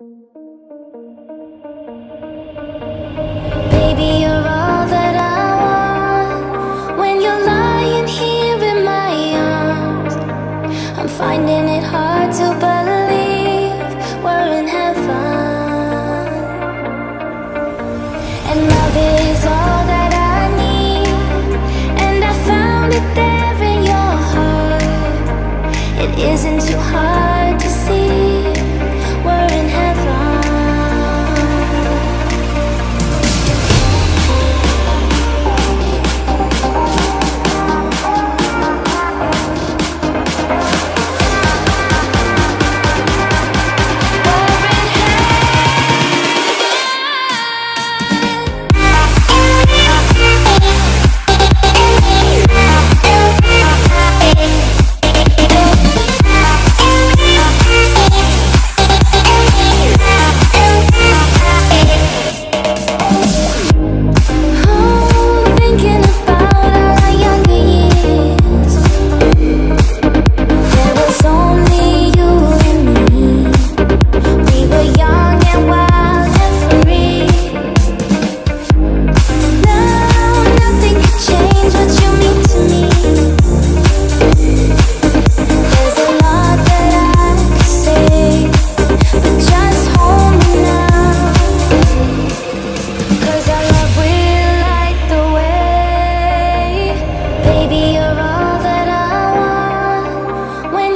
Baby, you're all that I want. When you're lying here in my arms, I'm finding it hard to believe we're in heaven. And love is all that I need. And I found it there in your heart. It isn't too hard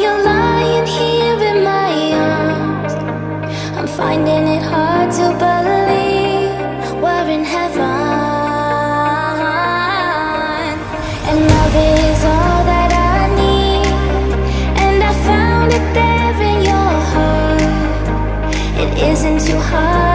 you're lying here in my arms, I'm finding it hard to believe we're in heaven. And love is all that I need. And I found it there in your heart. It isn't too hard.